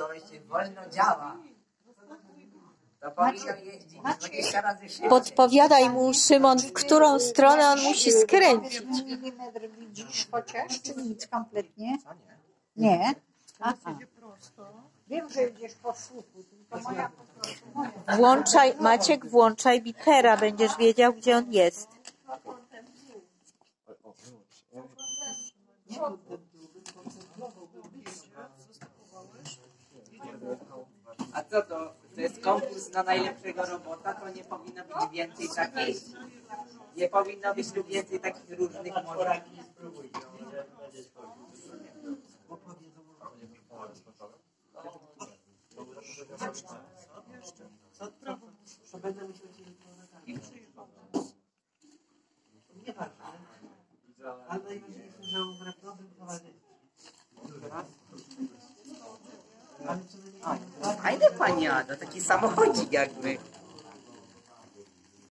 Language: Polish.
coś wolno działa, to powinno jeździć 20 razy szybciej. Podpowiadaj mu, Szymon, w którą stronę on musi skręcić. Milimetr widzisz chociaż, czy nic kompletnie? Nie? Nie. Aha. Wiem, że idziesz po słuchu, tylko moja po prostu. Moja. Włączaj, Maciek, włączaj bitera, będziesz wiedział, gdzie on jest. Co to? To jest konkurs na najlepszego robota, to nie powinno być więcej takich. Nie powinno być tu więcej takich różnych może. Ale najważniejsze, że umrę w dobrym towarzystwie. Ale co Fajny pani Ada, taki samochodzik jakby.